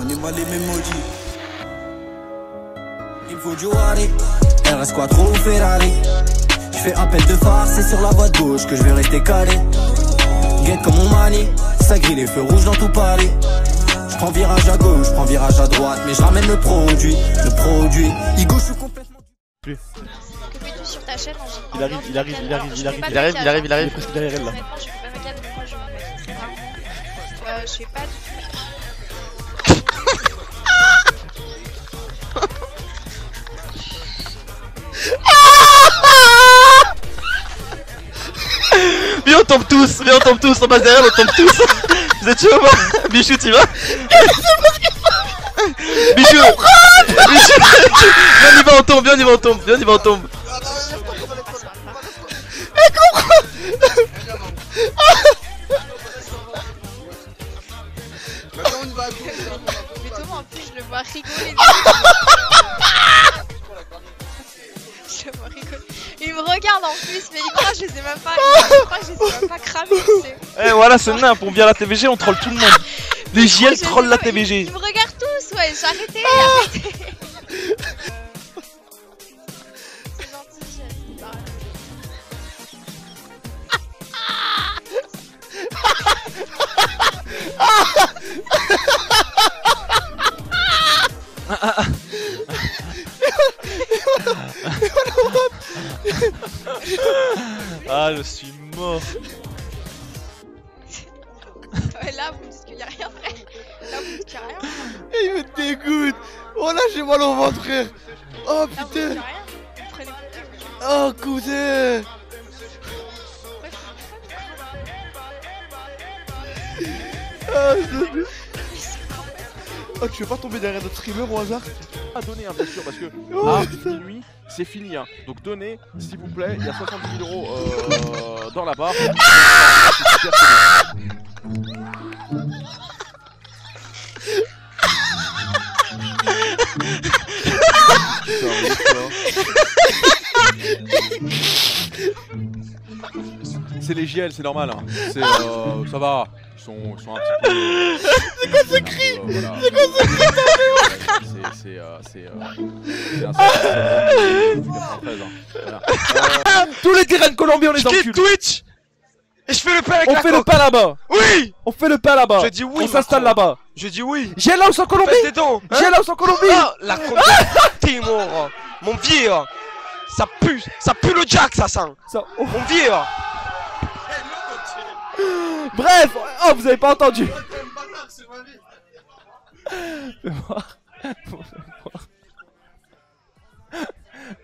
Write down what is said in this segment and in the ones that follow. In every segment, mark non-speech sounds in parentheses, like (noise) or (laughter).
On est mal aimé maudit. Il faut du Wari. RS Quattro ou Ferrari. Je fais appel de phare, c'est sur la voie de gauche que je vais rester calé. Guette comme mon mani, ça grille les feux rouges dans tout Paris. Je prends virage à gauche, je prends virage à droite, mais je ramène le produit, le produit. Igo, je suis complètement. Que fais-tu sur ta chaîne en Il arrive, il arrive, il arrive, il arrive, il il arrive, il arrive, il arrive, Je presque derrière elle là. Honnêtement, je fais pas ma carte, moi je me mets. Euh, je sais pas du tout. Viens on tombe tous, viens on tombe tous, on passe derrière, on tombe tous. Vous êtes chaud ou pas Bichou tu vas Bichou Bichou Viens on y va on tombe, viens on y va on tombe, viens on y va on tombe regarde en plus, mais croit que je les ai même pas. (laughs) Croit que je les ai même pas cramés. tu sais. Eh voilà c'est nimp, on vient à la TVG, on troll tout le monde Les JL trollent la TVG Ils me regardent tous, ouais, j'ai arrêté, arrêtez. (laughs) (laughs) Ah je suis mort. (laughs) Ouais, là, vous me dites qu'il y a rien, frère. Là, vous me dites qu'il y a rien. Il me dégoûte. Oh là j'ai mal au ventre frère. Oh Là, putain. Vous prenez Oh cousin. (laughs) Ah, je- Oh tu veux pas tomber derrière notre streamer au hasard à donner, hein, bien sûr, parce que Oh, à minuit, c'est fini. Hein. Donc donnez, s'il vous plaît, il y a 70 000 euros euh, dans la barre. C'est les JL, c'est normal. Hein. Euh, ça va. Ils sont, ils sont un petit peu. C'est quoi ce cri C'est quoi ce cri C'est, c'est, euh, c'est, euh, c'est un c'est 93, hein. Voilà. Tous les terrains de Colombie on les encule Twitch Et je fais le pain avec On la fait le pas là-bas Oui On fait le pas là-bas Je dis oui, On s'installe là-bas Je dis oui J'ai là où en Colombie hein J'ai là où en Colombie Ah, la de Timor Mon vieux Ça pue Ça pue le jack, ça sent Ça- oh. Mon vieux Bref Oh vous avez pas entendu (laughs) Fais voir. Fais voir.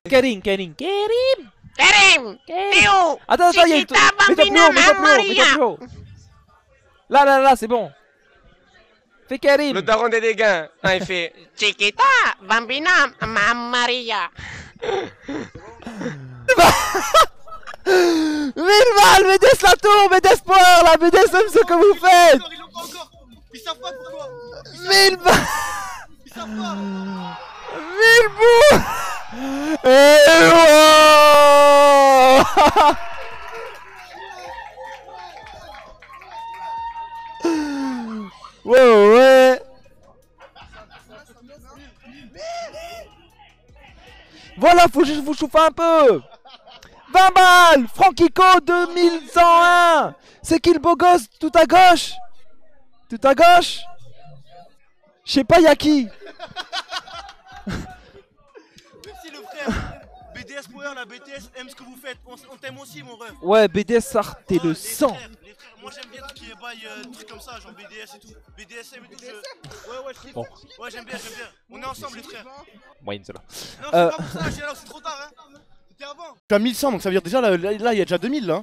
Karim, Karim, Karim Karim, Théo, Attends, attends, il y a une... Mets-toi plus Bambina haut, mets-toi plus haut, Maria. mets-toi plus haut Là, là, là, c'est bon Fais Karim Le daron des dégâts Ah, il fait (laughs) Chiquita, Bambina, Mamma Maria. (laughs) Mille balles, mais laisse la tour, mais d'espoir, là, mais laisse ce que vous faites. Ils l'ont pas encore Ils savent pas pourquoi Mille balles. Ils savent pas. Mille bouts Et wow. Ouais, ouais. Voilà, faut juste vous chauffer un peu 20 balles Franquico 2101 C'est qui le beau gosse tout à gauche? Tout à gauche? Je sais pas, y'a qui? Merci le frère BDS Power, la BTS aime ce que vous faites. On, on t'aime aussi, mon ref. Ouais, BDS, ça t'es Ah, le sang. Moi j'aime bien tout ce qui est bail, euh, trucs comme ça, genre BDS et tout. BDSM et tout. je- Ouais, ouais, je. Bon. Ouais, j'aime bien, j'aime bien. On est ensemble, les frères. Moyenne, celle-là. Non, c'est Euh. pas pour ça, j'ai là, c'est trop tard, hein. Je suis à 1100, donc ça veut dire déjà là, là, il y a déjà 2000 là.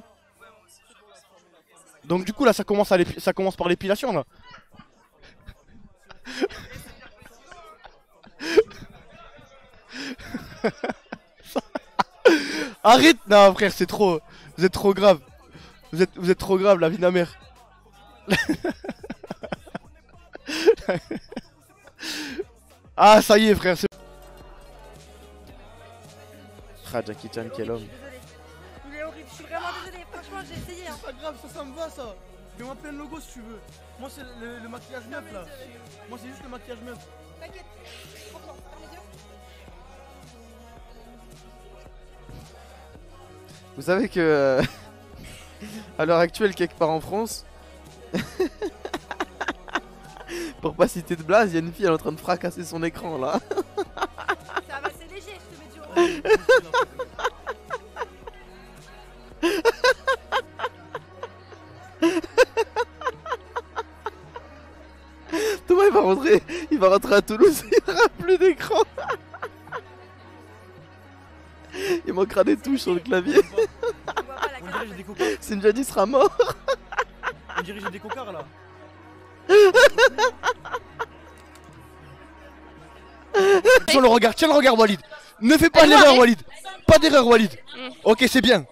Donc du coup là ça commence, à ça commence par l'épilation là. (laughs) Arrête Non frère c'est trop. Vous êtes trop grave. Vous êtes, vous êtes trop grave la vie de ma mère. (laughs) ah ça y est frère Ah Jackie Chan quel homme. Il est horrible, je suis vraiment désolé, franchement j'ai essayé. Hein. Pas grave, ça, ça me va, ça. Peux m'appeler le logo si tu veux. Moi, c'est le, le maquillage meuf là. Moi, c'est juste le maquillage meuf. T'inquiète. Prends-toi, ferme. Vous savez que euh, (laughs) à l'heure actuelle quelque part en France, (laughs) pour pas citer de blase, il y a une fille elle est en train de fracasser son écran là. (laughs) (laughs) Thomas il va rentrer, il va rentrer à Toulouse, (laughs) il n'y aura plus d'écran. (laughs) Il manquera des touches sur le clavier. Sinjani sera mort. On dirait j'ai des cocards là. Tiens le regard, tiens le regard Walid Ne fais pas allez. Walid Pas d'erreur Walid Mm. Ok c'est bien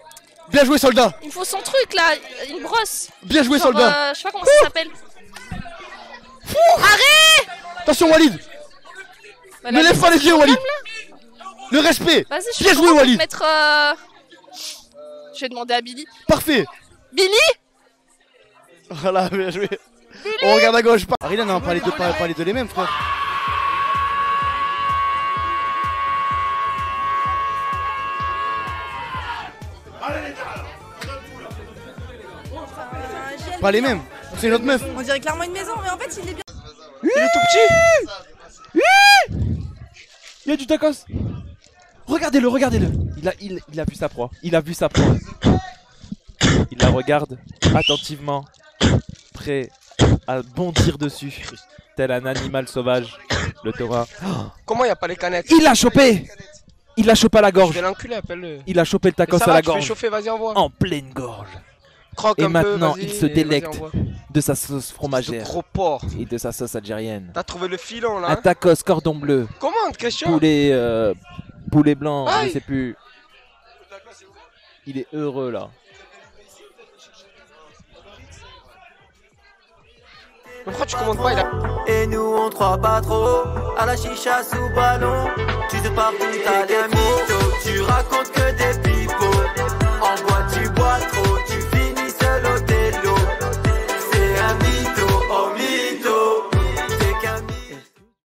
Bien joué soldat Il faut son truc là, une brosse. Bien joué Genre, soldat euh, je sais pas comment ça s'appelle. Arrête Attention Walid Bah, Ne lève pas les yeux Walid Le respect Vas-y, Bien joué, Walid. mettre. euh, Je vais demander à Billy. Parfait Billy Voilà, bien joué On regarde à gauche pas Arilan on pas les deux, pas, pas les deux les mêmes frère Pas les mêmes C'est notre meuf On dirait clairement une maison, mais en fait, il est bien. Il est tout petit Il y a du tacos. Regardez-le, regardez-le. Il a, il, il a vu sa proie. Il a vu sa proie. Il la regarde attentivement, prêt à bondir dessus, tel un animal sauvage. Le Torah. Comment y a pas les canettes? Il l'a chopé. Il l'a chopé à la Je gorge. vais l'enculer, appelle-le. Il a chopé le tacos ça à la tu fais gorge. chauffer, vas-y, envoie. En pleine gorge. Croque Et un peu, maintenant, vas-y, il se délecte de sa sauce fromagère Gros porc. et de sa sauce algérienne. T'as trouvé le filon là Un hein tacos cordon bleu, Commande, question poulet, euh, poulet blanc, je Aïe. sais plus. Il est heureux là. Mais pourquoi tu commandes pas il a... Et nous on croit pas trop À la chicha sous ballon Tu te partout t'as des mythos Tu racontes que des